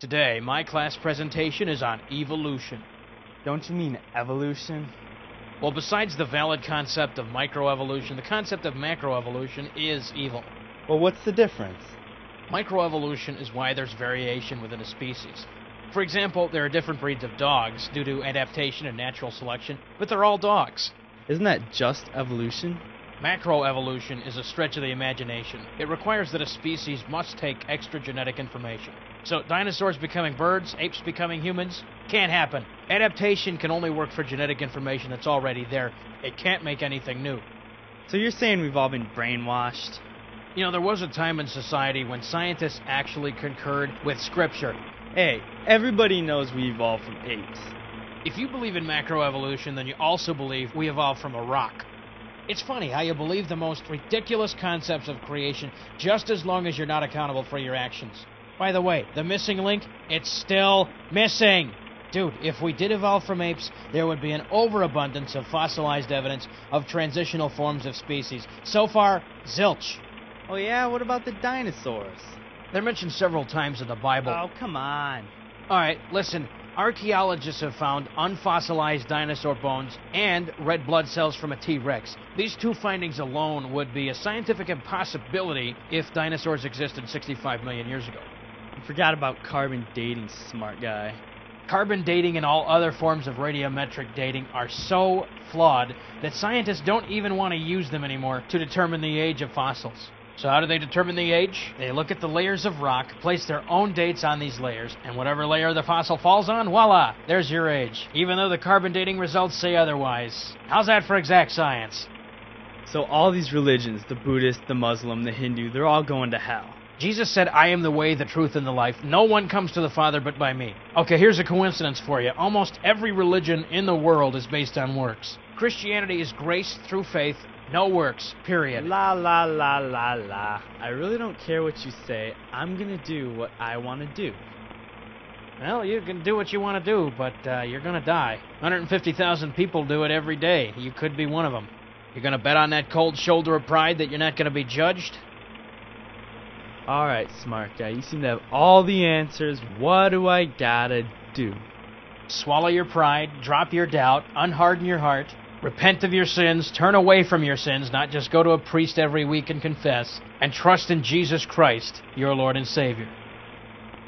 Today, my class presentation is on evilution. Don't you mean evolution? Well, besides the valid concept of microevolution, the concept of macroevolution is evil. Well, what's the difference? Microevolution is why there's variation within a species. For example, there are different breeds of dogs due to adaptation and natural selection, but they're all dogs. Isn't that just evolution? Macroevolution is a stretch of the imagination. It requires that a species must take extra genetic information. So, dinosaurs becoming birds, apes becoming humans, can't happen. Adaptation can only work for genetic information that's already there. It can't make anything new. So you're saying we've all been brainwashed? You know, there was a time in society when scientists actually concurred with Scripture. Hey, everybody knows we evolved from apes. If you believe in macroevolution, then you also believe we evolved from a rock. It's funny how you believe the most ridiculous concepts of creation just as long as you're not accountable for your actions. By the way, the missing link, it's still missing. Dude, if we did evolve from apes, there would be an overabundance of fossilized evidence of transitional forms of species. So far, zilch. Oh yeah, what about the dinosaurs? They're mentioned several times in the Bible. Oh, come on. All right, listen. Archaeologists have found unfossilized dinosaur bones and red blood cells from a T Rex. These two findings alone would be a scientific impossibility if dinosaurs existed 65 million years ago. You forgot about carbon dating, smart guy. Carbon dating and all other forms of radiometric dating are so flawed that scientists don't even want to use them anymore to determine the age of fossils. So, how do they determine the age? They look at the layers of rock, place their own dates on these layers, and whatever layer the fossil falls on, voila, there's your age. Even though the carbon dating results say otherwise. How's that for exact science? So all these religions, the Buddhist, the Muslim, the Hindu, they're all going to hell. Jesus said, I am the way, the truth, and the life. No one comes to the Father but by me. Okay, here's a coincidence for you. Almost every religion in the world is based on works. Christianity is grace through faith, no works, period. La la la la la. I really don't care what you say. I'm gonna do what I want to do. Well, you can do what you want to do, but uh, you're going to die. 150,000 people do it every day. You could be one of them. You're going to bet on that cold shoulder of pride that you're not going to be judged? Alright, smart guy. You seem to have all the answers. What do I gotta do? Swallow your pride, drop your doubt, unharden your heart, repent of your sins, turn away from your sins, not just go to a priest every week and confess, and trust in Jesus Christ, your Lord and Savior.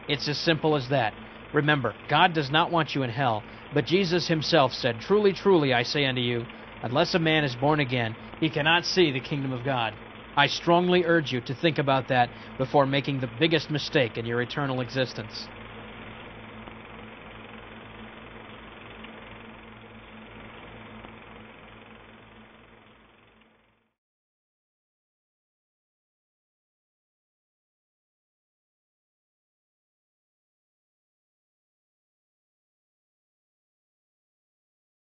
It's as simple as that. Remember, God does not want you in hell, but Jesus himself said, Truly, truly, I say unto you, unless a man is born again, he cannot see the kingdom of God. I strongly urge you to think about that before making the biggest mistake in your eternal existence.